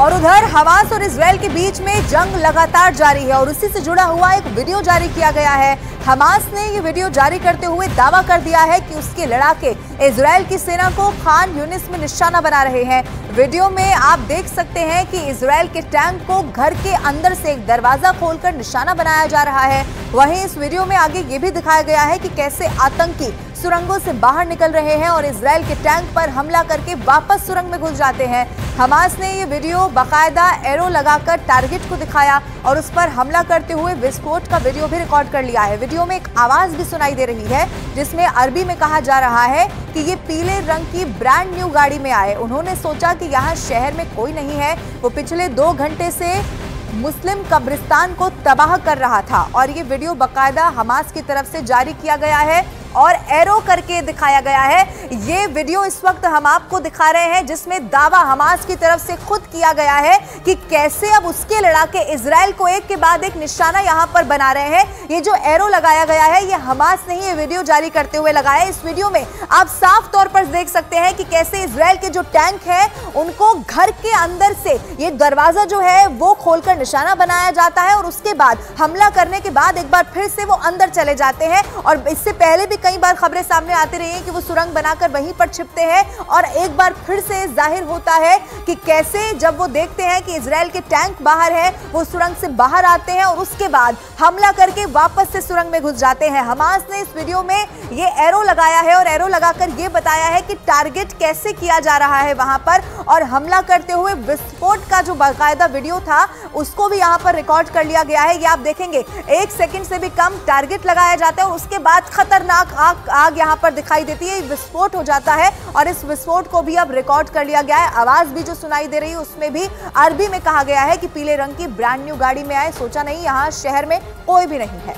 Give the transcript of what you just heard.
और उधर हमास और इसराइल के बीच में जंग लगातार जारी है और उसी से जुड़ा हुआ एक वीडियो जारी किया गया है। हमास ने ये वीडियो जारी करते हुए दावा कर दिया है कि उसके लड़ाके इसराइल की सेना को खान यूनिस में निशाना बना रहे हैं। वीडियो में आप देख सकते हैं कि इसराइल के टैंक को घर के अंदर से एक दरवाज़ा खोलकर निशाना बनाया जा रहा है। वहीं इस वीडियो में आगे ये भी दिखाया गया है कि कैसे आतंकी सुरंगों से बाहर निकल रहे हैं और इसराइल के टैंक पर हमला करके वापस सुरंग में घुस जाते हैं। हमास ने ये वीडियो बाकायदा एरो लगाकर टारगेट को दिखाया और उस पर हमला करते हुए विस्फोट का वीडियो भी रिकॉर्ड कर लिया है। वीडियो में एक आवाज़ भी सुनाई दे रही है, जिसमें अरबी में कहा जा रहा है कि ये पीले रंग की ब्रांड न्यू गाड़ी में आए। उन्होंने सोचा कि यहाँ शहर में कोई नहीं है। वो पिछले दो घंटे से मुस्लिम कब्रिस्तान को तबाह कर रहा था और ये वीडियो बाकायदा हमास की तरफ़ से जारी किया गया है। और एरो करके दिखाया गया है। ये वीडियो इस वक्त हम आपको दिखा रहे हैं, जिसमें दावा हमास की तरफ़ से खुद किया गया है कि कैसे अब उसके लड़ाके इसराइल को एक के बाद एक निशाना यहाँ पर बना रहे हैं। ये जो एरो लगाया गया है, ये हमास ने ही ये वीडियो जारी करते हुए लगाया इस वीडियो में आप साफ़ तौर पर देख सकते हैं कि कैसे इसराइल के जो टैंक है, उनको घर के अंदर से ये दरवाज़ा जो है, वो खोलकर निशाना बनाया जाता है और उसके बाद हमला करने के बाद एक बार फिर से वो अंदर चले जाते हैं। और इससे पहले भी कई बार खबरें सामने आती रही हैं कि वो सुरंग बनाकर वहीं पर छिपते हैं और एक बार फिर से ज़ाहिर होता है कि कैसे जब वो देखते हैं कि इसराइल के टैंक बाहर है, वो सुरंग से बाहर आते हैं और उसके बाद हमला करके वापस से सुरंग में घुस जाते हैं। हमास ने इस वीडियो में ये एरो लगाया है और एरो लगाकर ये बताया है कि टारगेट कैसे किया जा रहा है वहाँ पर और हमला करते हुए विस्फोट का जो बाकायदा वीडियो था, उसको भी यहाँ पर रिकॉर्ड कर लिया गया है। ये आप देखेंगे, एक सेकंड से भी कम टारगेट लगाया जाता है और उसके बाद खतरनाक आग आग यहाँ पर दिखाई देती है, विस्फोट हो जाता है और इस विस्फोट को भी अब रिकॉर्ड कर लिया गया है। आवाज़ भी जो सुनाई दे रही है, उसमें भी अरबी में कहा गया है कि पीले रंग की ब्रांड न्यू गाड़ी में आए, सोचा नहीं, यहाँ शहर में कोई भी नहीं है।